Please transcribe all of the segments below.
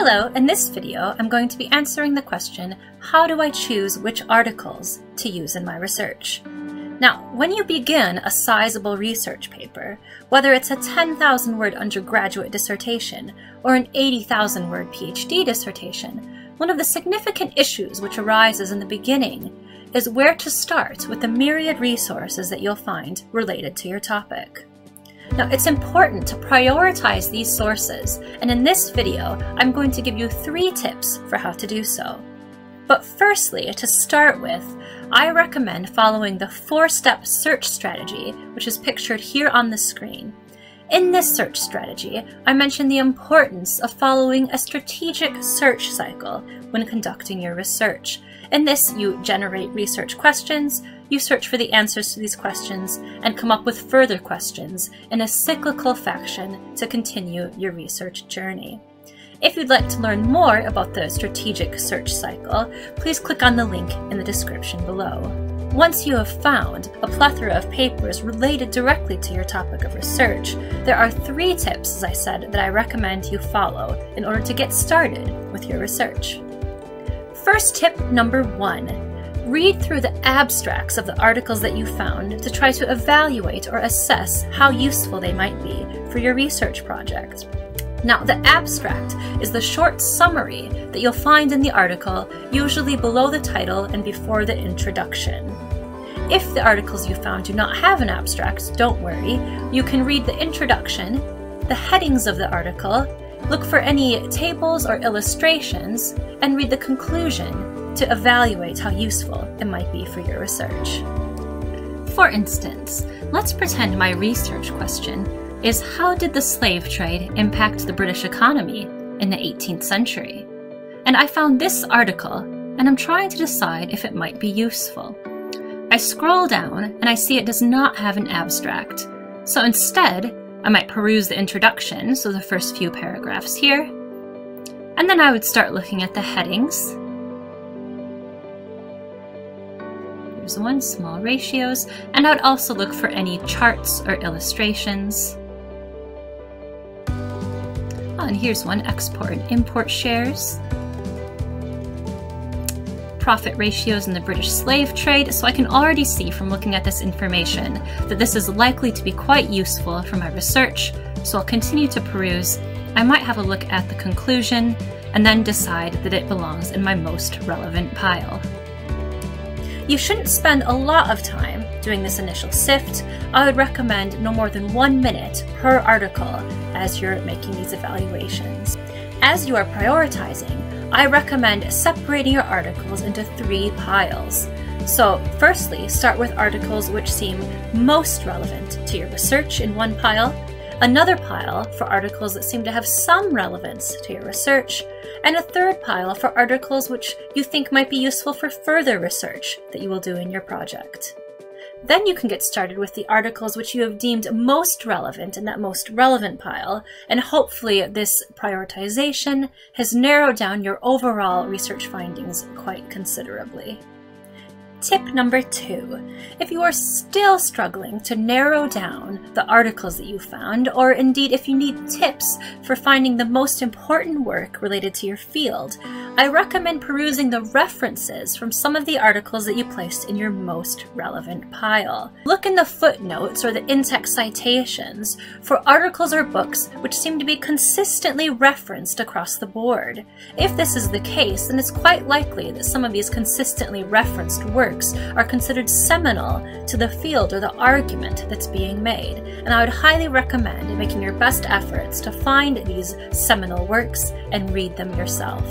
Hello, in this video I'm going to be answering the question, how do I choose which articles to use in my research? Now, when you begin a sizable research paper, whether it's a 10,000 word undergraduate dissertation or an 80,000 word PhD dissertation, one of the significant issues which arises in the beginning is where to start with the myriad resources that you'll find related to your topic. Now, it's important to prioritize these sources, and in this video, I'm going to give you three tips for how to do so. But firstly, to start with, I recommend following the four-step search strategy, which is pictured here on the screen. In this search strategy, I mentioned the importance of following a strategic search cycle when conducting your research. In this, you generate research questions, you search for the answers to these questions, and come up with further questions in a cyclical fashion to continue your research journey. If you'd like to learn more about the strategic search cycle, please click on the link in the description below. Once you have found a plethora of papers related directly to your topic of research, there are three tips, as I said, that I recommend you follow in order to get started with your research. First tip number one read through the abstracts of the articles that you found to try to evaluate or assess how useful they might be for your research project. Now, the abstract is the short summary that you'll find in the article, usually below the title and before the introduction. If the articles you found do not have an abstract, don't worry. You can read the introduction, the headings of the article, look for any tables or illustrations, and read the conclusion to evaluate how useful it might be for your research. For instance, let's pretend my research question is how did the slave trade impact the British economy in the 18th century? And I found this article, and I'm trying to decide if it might be useful. I scroll down and I see it does not have an abstract. So instead, I might peruse the introduction, so the first few paragraphs here, and then I would start looking at the headings. Here's one, small ratios, and I would also look for any charts or illustrations. Oh, and here's one, export and import shares. Profit ratios in the British slave trade, so I can already see from looking at this information that this is likely to be quite useful for my research, so I'll continue to peruse. I might have a look at the conclusion and then decide that it belongs in my most relevant pile. You shouldn't spend a lot of time doing this initial sift. I would recommend no more than one minute per article as you're making these evaluations. As you are prioritizing, I recommend separating your articles into three piles. So, firstly, start with articles which seem most relevant to your research in one pile, another pile for articles that seem to have some relevance to your research, and a third pile for articles which you think might be useful for further research that you will do in your project. Then you can get started with the articles which you have deemed most relevant in that most relevant pile, and hopefully this prioritization has narrowed down your overall research findings quite considerably. Tip number two, if you are still struggling to narrow down the articles that you found, or indeed if you need tips for finding the most important work related to your field, I recommend perusing the references from some of the articles that you placed in your most relevant pile. Look in the footnotes or the in-text citations for articles or books which seem to be consistently referenced across the board. If this is the case, then it's quite likely that some of these consistently referenced works works are considered seminal to the field or the argument that's being made, and I would highly recommend making your best efforts to find these seminal works and read them yourself.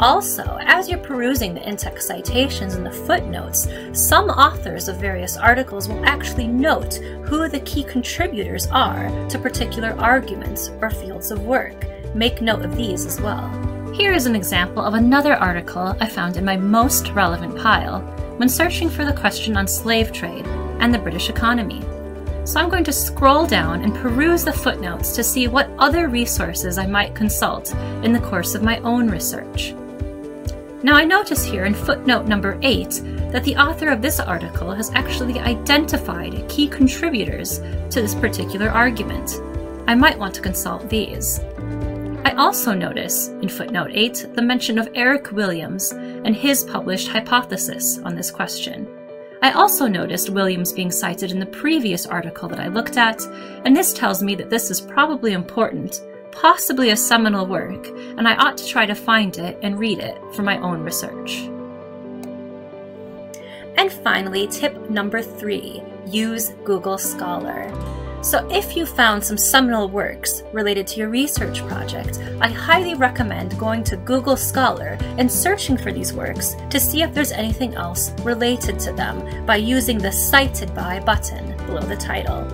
Also, as you're perusing the in-text citations and the footnotes, some authors of various articles will actually note who the key contributors are to particular arguments or fields of work. Make note of these as well. Here is an example of another article I found in my most relevant pile, when searching for the question on slave trade and the British economy. So I'm going to scroll down and peruse the footnotes to see what other resources I might consult in the course of my own research. Now I notice here in footnote number 8 that the author of this article has actually identified key contributors to this particular argument. I might want to consult these. I also notice, in footnote 8, the mention of Eric Williams and his published hypothesis on this question. I also noticed Williams being cited in the previous article that I looked at, and this tells me that this is probably important, possibly a seminal work, and I ought to try to find it and read it for my own research. And finally, tip number three, use Google Scholar. So if you found some seminal works related to your research project, I highly recommend going to Google Scholar and searching for these works to see if there's anything else related to them by using the Cited By button below the title.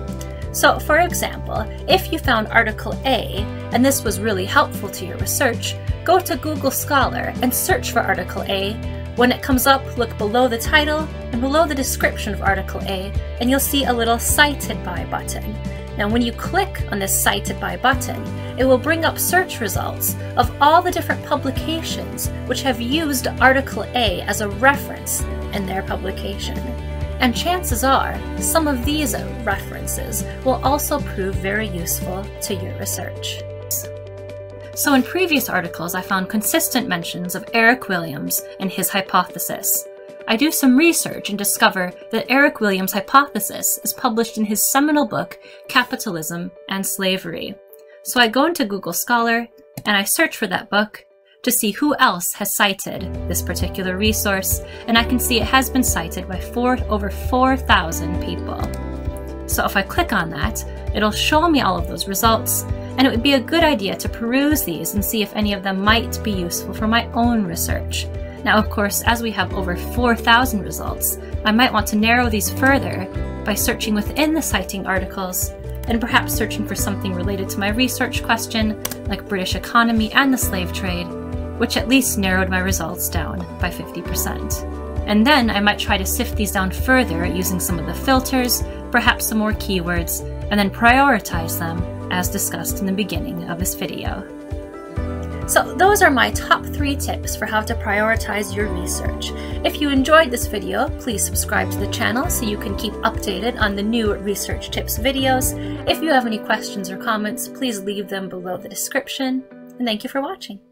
So for example, if you found Article A, and this was really helpful to your research, go to Google Scholar and search for Article A when it comes up, look below the title and below the description of Article A, and you'll see a little Cited By button. Now, when you click on this Cited By button, it will bring up search results of all the different publications which have used Article A as a reference in their publication. And chances are, some of these references will also prove very useful to your research. So in previous articles, I found consistent mentions of Eric Williams and his hypothesis. I do some research and discover that Eric Williams' hypothesis is published in his seminal book, Capitalism and Slavery. So I go into Google Scholar and I search for that book to see who else has cited this particular resource, and I can see it has been cited by four, over 4,000 people. So if I click on that, it'll show me all of those results, and it would be a good idea to peruse these and see if any of them might be useful for my own research. Now, of course, as we have over 4,000 results, I might want to narrow these further by searching within the citing articles and perhaps searching for something related to my research question, like British economy and the slave trade, which at least narrowed my results down by 50%. And then I might try to sift these down further using some of the filters, perhaps some more keywords, and then prioritize them as discussed in the beginning of this video. So those are my top three tips for how to prioritize your research. If you enjoyed this video, please subscribe to the channel so you can keep updated on the new research tips videos. If you have any questions or comments, please leave them below the description. And thank you for watching.